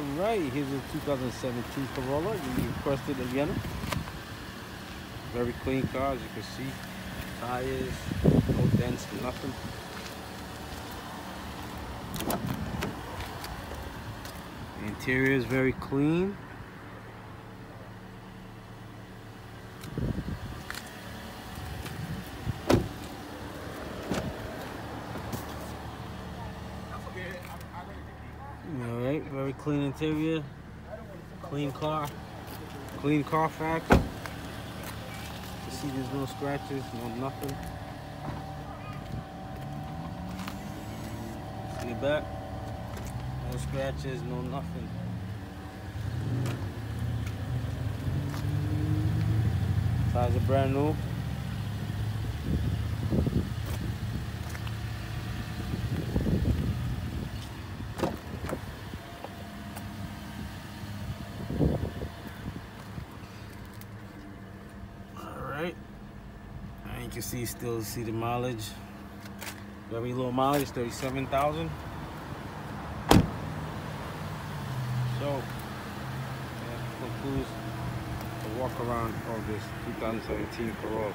Alright, here's a 2017 Corolla. You requested a Vienna. Very clean car, as you can see. Tires, no dents, nothing. The interior is very clean. All right, very clean interior, clean car, clean Carfax. You see there's no scratches, no nothing. See the back, no scratches, no nothing. Tires are brand new. You can see still see the mileage. Very low mileage, 37,000. So that concludes the walk around of this 2017 Corolla.